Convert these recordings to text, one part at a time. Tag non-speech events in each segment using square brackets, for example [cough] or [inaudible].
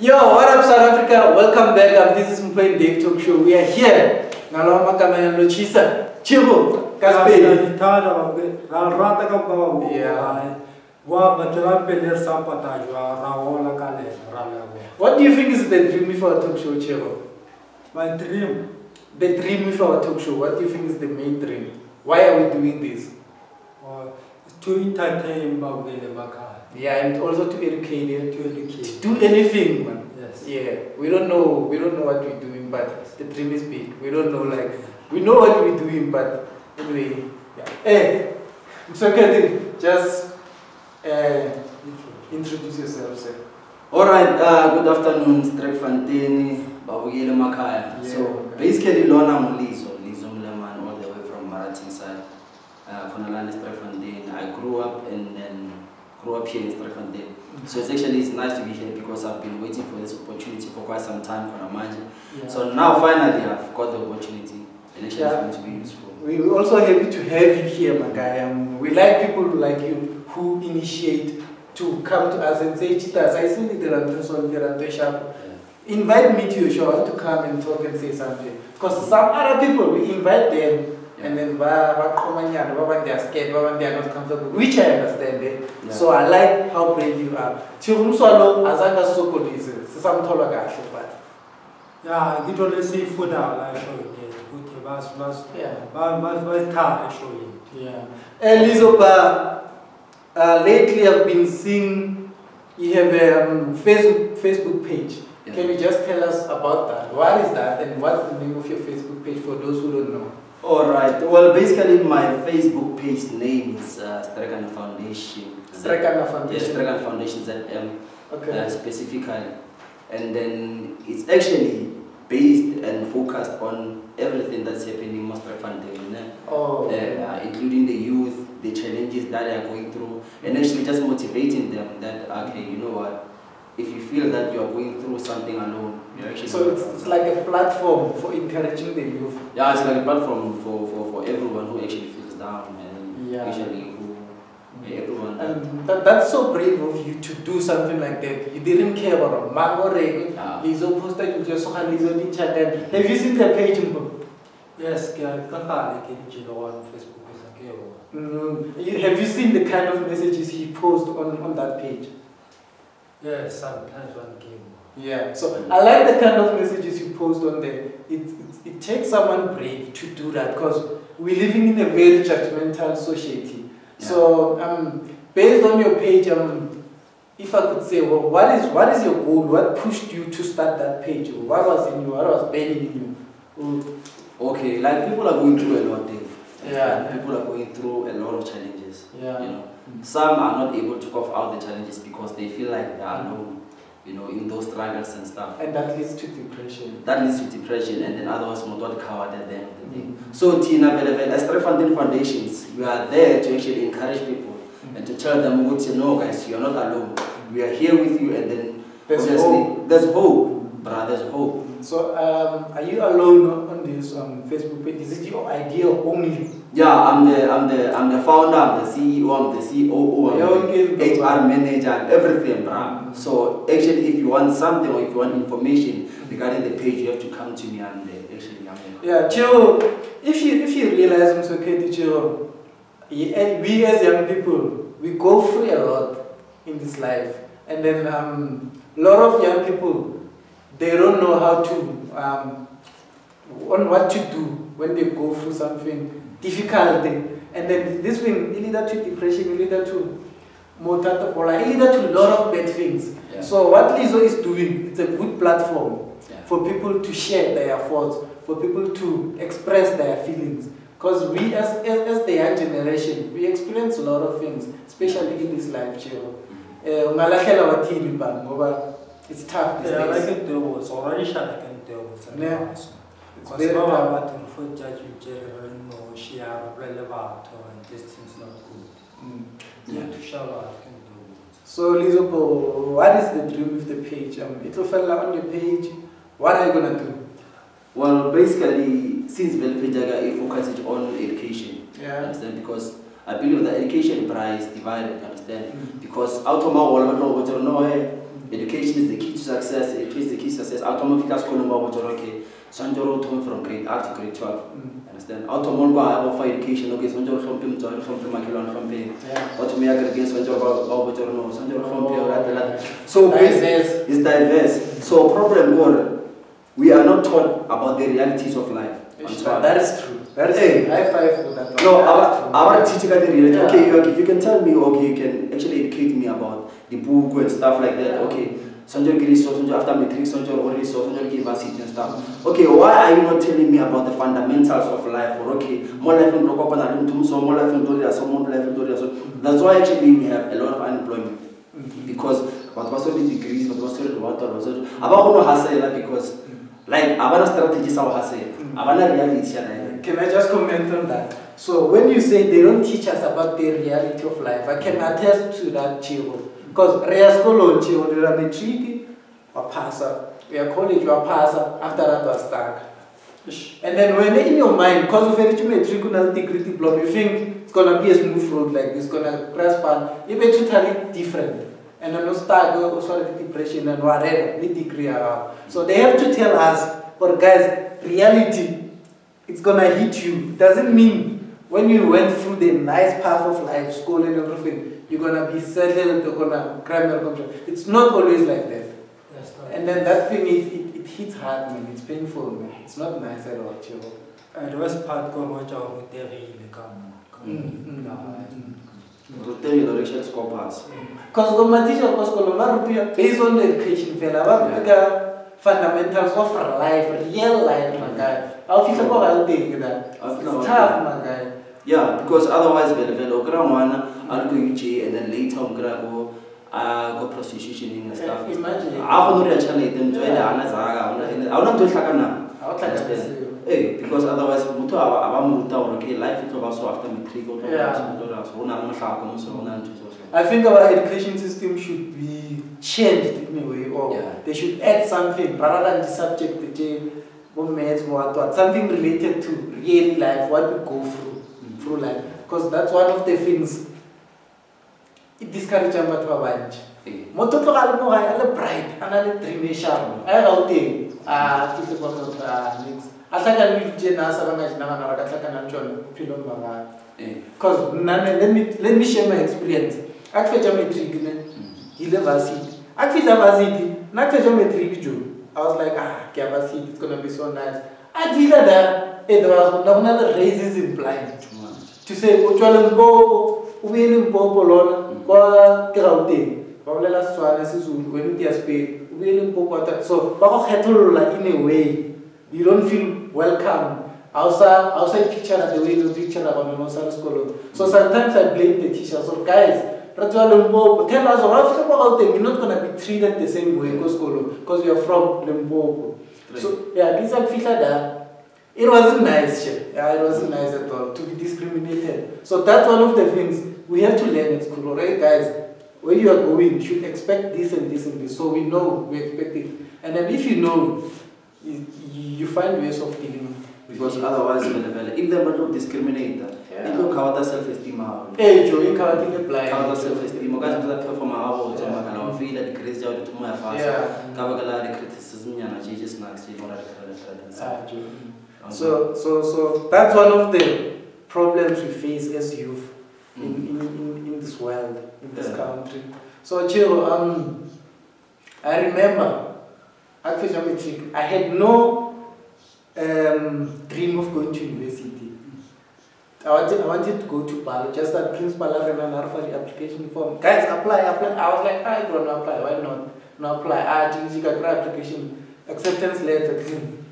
Yo, what up South Africa? Welcome back. Um, this is Mpwen Dave Talk Show. We are here. Ngalo magama lochisa. Chivo, Kaspedi. Thada babe, ra rata ka ba wa Yeah. wa batla pele sa jwa ra hola ka le ra le bo. What do you think is the dream of our talk show, Chivo? My dream The dream of our talk show. What do you think is the main dream? Why are we doing this? uh, to entertain ba le makha. Yeah, and also to educate you. To educate. Do anything, man. Yes. Yeah, we don't know. We don't know what we're doing, but the dream is big. We don't know, like, we know what we're doing, but anyway, yeah. Hey, it's okay. Just uh, introduce yourself, sir. Alright, uh, good afternoon, Strekfontein, Babugile Makaya. Yeah. So basically, Lona Mulizo, Lizo Mleman, all the way from Marathon side. Uh, Konalani Strekfontein. I grew up and then grew up here in Strekfontein. So it's actually it's nice to be here because I've been waiting for this opportunity for quite some time, for Konamanje. Yeah. So now finally I've got the opportunity. And actually Yeah. it's going to be useful. We're also happy to have you here, my guy. Um, we like people like you who initiate to come to us and say, Chitas, I see the Rantoson, the Rantoshapo. Yeah. invite me to your show. I want to come and talk and say something. Because some other people, we invite them and then ba ba komanyana, ba ba they are scared, ba ba they are not comfortable, which I understand. Eh? Yeah. So I like how brave you are. Chirumswalo azanga sokolise, sisamthola kahle but Yeah, ngito le seafood la show ke ukuthi bas bas Yeah. ba bas bas thada show ye. yeah. Elizo ba uh, lately I've been seeing you have a um, Facebook Facebook page. Yeah. Can you just tell us about that? What is that and what's the name of your Facebook page for those who don't know? Alright, well basically my Facebook page name is uh, Strekana Foundation. Strekana Yes, Foundation. Strekana Foundation ZM. Okay. uh, specifically. And then it's actually based and focused on everything that's happening in Master Foundation, eh? Oh. uh, including the youth, the challenges that they are going through, and actually just motivating them that, okay, you know what, if you feel that you are going through something alone, you're actually So it's, it's like a platform for encouraging the youth. yeah, it's like a platform for, for, for everyone who actually feels down and Yeah. actually who everyone And that, that's so brave of you to do something like that. You didn't care about a mango ring. Yeah. Lizo posted you just saw Lizo did chat and Have you seen the page? Mbo? Yes, ke ka khale ke di jelo on Facebook sa ke yo. Mm, you- Have you seen the kind of messages he posted on, on that page? Yes, sometimes one game. Yeah. So I like the kind of messages you post on there. It, it, it takes someone brave to do that because we're living in a very judgmental society. So um, based on your page, um, if I could say, well, what is what is your goal? What pushed you to start that page? What was in you? What was burning in you? Okay, like people are going through a lot, Dave. Yeah. People are going through a lot of challenges. Yeah. You know, some are not able to cough out the challenges because they feel like they are alone. You know, in those struggles and stuff. And that leads to depression. That leads to depression, and then others more not coward at the end of the day. Mhm. So, Tina as Funding Foundations, we are there to actually encourage people and to tell them, "What you know, guys, you are not alone. We are here with you." And then, There's obviously, hope. There's hope, brother. There's hope. So um, are you alone on this um, Facebook page? Is it your idea only? Yeah, I'm the I'm the I'm the founder, I'm the CEO, I'm the COO, I'm Yeah, okay, the. HR manager, and everything, bro. Mhm. So actually, if you want something or if you want information regarding the page, you have to come to me and uh, actually I'm there. Yeah, Chiro, if you if you realize I'm so okay, Chiro, we as young people, we go through a lot in this life. And then um, a lot of young people, they don't know how to, um, on what to do when they go through something difficult. And then this thing, it leads to depression, it leads to motatapola, it leads to a lot of bad things. Yeah. So what Lizo is doing, it's a good platform Yeah. for people to share their thoughts, for people to express their feelings. Because we, as, as, as the young generation, we experience a lot of things, especially in this life, Chiro. Wathini ba ngoba it's tough these Yeah, like days. it do so already shot like it do so. Yeah. It's It's very very tough. hard to for judge you general no share relevant and this thing's not good. Mm. Yeah, to shout out can. So Lizopo, what is the dream with the page? Um, it'll fell on the page. What are you gonna do? Well, basically, since Velpejaga, it focuses on education. Yeah. understand? Because I believe that education price divided, understand? Mm. Because out of my wall, I don't know, no, eh, education is the key to success education is the key to success auto mo fika ba botsa gore okay tshwanetse gore from grade r to grade 12 Mm. understand auto mo kwa ba fa education okay gore tlhompe motswadi tlhompe makhelwane tlhompe Yeah. batho mo ya tshwanetse gore ba- ba o botsa gore no tshwanetse gore tlhompe o so Diverse. it's diverse so problem gore we are not taught about the realities of life that is true. That is Hey. true. High five for that one. No, our, our teacher got the reality. Okay, okay, you can tell me, okay, you can actually educate me about the book and stuff like that. Okay, Sanjay Giriso, Sanjay after matric, Sanjay Oriso, Sanjay University and stuff. Okay, why are you not telling me about the fundamentals of life? Or okay, more life in Rokopana, so more life in Doria, so more life in Doria. So that's why actually we have a lot of unemployment Mhm. because what was the degrees, what was the what was the about hustle because like abana strategies our hustle, Mm. abana reality. Can I just comment on that? So when you say they don't teach us about the reality of life, I can attest to that, Chiro. Because Rea Skolo, Chiro, you are matric, or passer. We are college, you are passer. After that, you are stuck. And then when in your mind, because of very matric and degree diploma, you think it's gonna be a smooth road like this, gonna grasp on, it be totally different. And then you start also with depression and whatever, with degree. So they have to tell us, but guys, reality, it's gonna hit you. It doesn't mean when you went through the nice path of life, school and everything, you're gonna be settled, you're gonna cram your control. It's not always like that. That's right. And then that thing, it, it, it hits hard, man. It's painful, man. It's not nice at all, chill. And the worst part ko mo tsa go terile ka mo. ka mo. Mm, mm, Ka- mm, Rotary direction scopers. Because the material was called based on the education fela ba ruta ka fundamentals of life, real life my guy. How feel about all day that? How It's feel about tough my guy. Yeah, because otherwise vele vele okra ngwana I'll go UJ and then later umkra go uh go prostitution and stuff. Yeah, imagine. A go no real challenge them tswele ana zaga ona ene. A ona ntho hlakana. How like Understand? Eh, because otherwise motho a ba mo ruta gore okay life e tlo ba so after matric o tlo ba Yeah. so tlo ra so ona le mohlako mo so ona ntho so. I think our education system should be changed in a way, or Yeah. they should add something rather than the subject that they maths, what, what, something related to real life, what we go through through life. Because that's one of the things it discourages batho ba bantši. Motho o tloga le mo gae a le bright a na le dream e sharp a ye gauteng a fitlhe kwa nix a tlhakane le ditšena a sa banga dinagana ra ka tlhakana le tsone bophelong ba gae Eh. because nane let me, let me share my experience a ke fetša matric ne Mm. ke ile varsity a ke fitlha varsity nna ke fetša matric jo i was like ah ke ya varsity it's gonna be so nice a fitlha da e na go na le racism blind To say o limpopo o buye limpopo lona kwa ke gauteng. Ba bolela setswana sezulu wena ke ya spain. O buye limpopo ata so ba go kgetholola in a way. You don't feel welcome outside outside picture the way you picture about no sa sekolong. So sometimes i blame the teachers so guys re tswa limpopo tell us ra fika kwa gauteng you're not gonna be treated the same way sekolong because you're from limpopo. So yeah this i feel that it wasn't nice. Yeah, it wasn't nice at all to be discriminated. So that's one of the things we have to learn at school, alright, guys? Where you are going, you should expect this and this and this. So we know we expect it. And then if you know, you, you find ways of dealing. Because otherwise vele vele if they don't discriminate Yeah. it will cover self esteem. Hey, Joe, you can't think apply. Cover self esteem. O ka se perform ha bo tsoma kana o feel the crazy out to my fast. Yeah. Ka ba kala the criticism yana je just snacks je mora the Ah, credit. So, so, so that's one of the problems we face as youth in, in, in, in this world, in this Yeah. country. So, Chiro, um, I remember Fisher I had no um, dream of going to university. I wanted, I wanted to go to Palo, just that principal Arena Narfa the application form. Guys, apply, apply. I was like, I don't apply, why not? No apply. Ah, application, acceptance letter,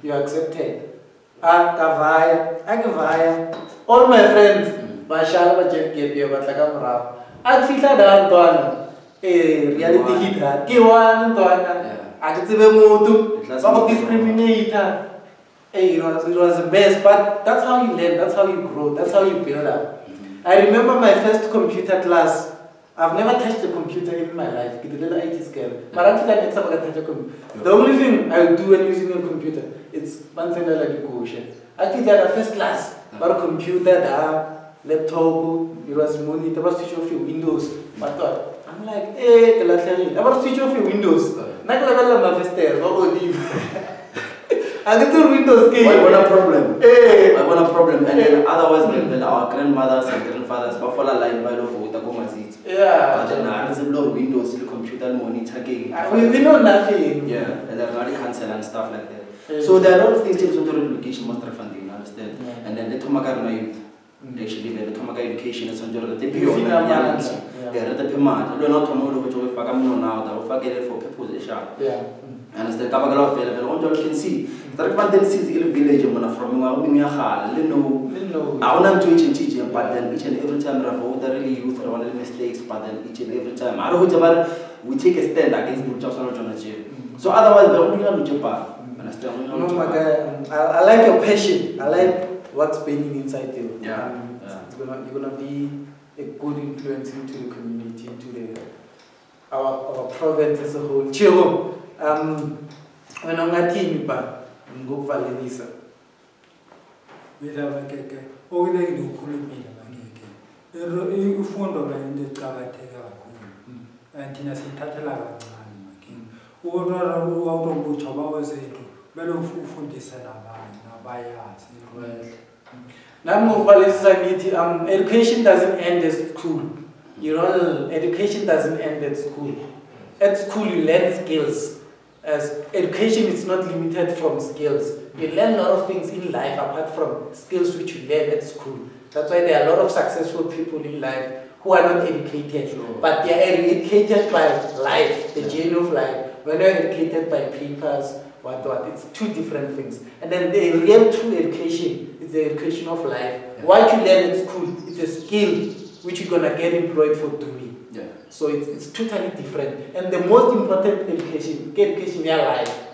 you are accepted. Ah, Kavaya, ah, All my friends, Bashala, Bajet Gapia, Bataka Mara. I feel that I'm done. Eh, reality hit. Kiwan, Donna. Yeah. I get to be motu. It lasts Baba Hey, it was, it was the best, but that's how you learn, that's how you grow, that's how you build up. I remember my first computer class. I've never touched a computer in my life. It's a little IT scale. But until I next time I touch a computer. The only thing I do when using a computer is one thing I like education. I think that first class, but computer, da, laptop, it was monitor, was switch off your windows. But what? I'm like, eh, ke latlhegile. A ba re switch off your windows. Nna ke lebelela mafestere, ba godimo. A [laughs] ke tsebe windows Why eng. what a problem? Eh, I want a problem, and then otherwise, then, our grandmothers and grandfathers, Buffalo line by the Gomazit. But then I had a windows, the computer monitor, game. We, we know nothing. Yeah, and then already cancel and stuff like that. Eh. So there are a lot of things in terms of education, master funding, you understand? Yeah. And then the Tomakaruna youth, Mm. actually, the Tomaka education is on the You beyond feel amandla, yeah. Yeah, the Pema, you know, Tomo, which we fuck now, that we forget it for people. Yeah. understand ka baka la fela fela on you can see tare ba then sees ile village from ngwa go ya gala le no We know. a ona ntwe tshentse tshentse but then each and every time ra vote really youth ra one mistakes but then each and every time ara go tsamara we take a stand against the jobs na so otherwise ba go dira lo tsepa understand No, my guy, um, I, I like your passion. I like what's burning inside you. Yeah, Um, yeah. It's gonna, you're gonna be a good influence into the community, into the our our province as a whole. Chiro, um, wena ungathini ba ngokuvalelisa? mina bakeke okubalulekile ukhulumile bakeke Ero- i- imfundo kayinto eqakatheke kakhulu and thina siyithathela kancane abantu olutsha bawezethu kumele uf- ufundise nabanye nabayazi Right. Nami ngokuvalelisa ngithi um education doesn't end at school. You know, education doesn't end at school. At school you learn skills. As education is not limited from skills. You learn a lot of things in life apart from skills which you learn at school. That's why there are a lot of successful people in life who are not educated, Sure. but they are educated by life, the journey of life. When you're educated by papers, what what, it's two different things. And then the real true education is the education of life. Yeah. What you learn at school is a skill which you're gonna get employed for doing. yeah So it's, it's totally different. And the most important education, education in your life.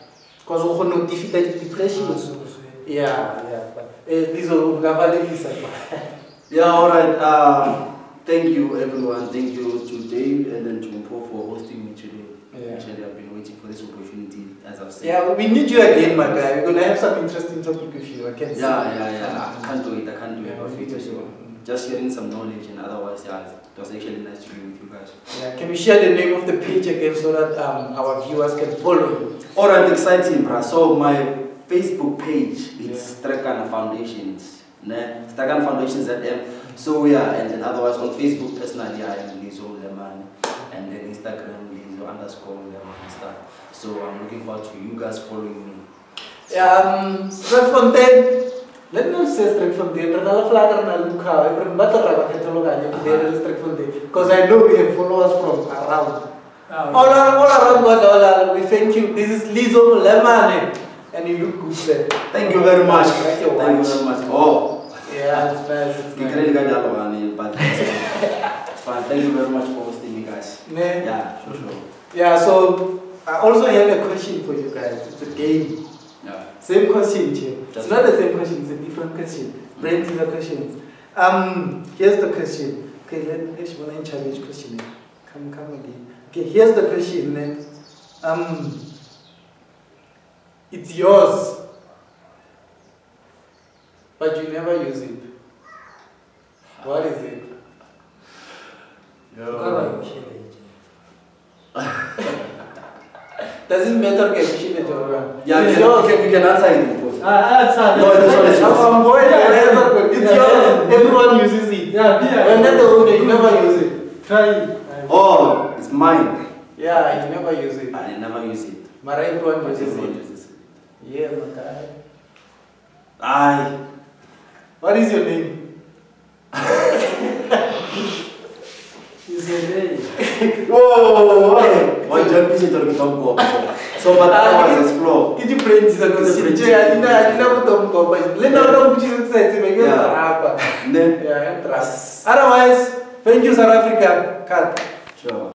Because going to defeat depression. Yeah, yeah. But uh, these are Gavalisa. yeah all right um thank you everyone thank you to Dave and then to Mpo for hosting me today Yeah. actually I've been waiting for this opportunity as I've said Yeah, we need you again, my guy. We're gonna have some interesting topic with you. I can see. Yeah, yeah, yeah. I can't do it. I can't do it. Yeah, I'll we fit need it. to So do just sharing some knowledge and otherwise, yeah, it was actually nice to be with you guys. Yeah, can you share the name of the page again so that um, our viewers can follow you? All right, exciting, bruh. So my Facebook page it's Strakana Foundations. Ne? Strakana Foundations at M. So yeah, and then otherwise on Facebook personally I am Lizo Leman, and then Instagram Lizo underscore Leman and stuff. So I'm looking forward to you guys following me. Yeah, Um, Stratfontein. Let me say Stratfontein. Renala Flatter na Luka. Every matter of Catalonia, there is Stratfontein. Because I know we have followers from around. Ah, all, around- all around Guadalajara, we thank you. This is Lizo Lemane. And you look good there. Thank you very much. Like your Thank you very much. Oh. Yeah, it's nice. It's You can really but uh, [laughs] it's fine. Thank you very much for hosting me, guys. Yeah, sure, sure. Yeah, so I also have a question for you guys. It's a game. Same question, Jim. It's not the same question, it's a different question. Brains is a question. Um, here's the question. Okay, let, let's want to challenge question. Come, come again. Okay, here's the question. Then. Um, it's yours, but you never use it. What is it? [laughs] Doesn't matter, okay, we should have Yeah, you it's can, yours. you can, you can answer it in post. Ah, ah, No, this one is yours. I'm going to answer, it's Yeah. yours. Everyone uses it. Yeah, be When not the owner, you never use it. Try it. Oh, it's mine. Yeah, you never use it. I never use it. But everyone But uses everyone it. uses it. Yeah, my guy. Aye. What is your name? It's a day. Whoa! Why don't you tell me don't go? sobatawazes ah, flow. ichiprendisa handina kutombo lenautomkuchizotisaitsemekearapa otherwise thank you south africa. Cut. Tchau.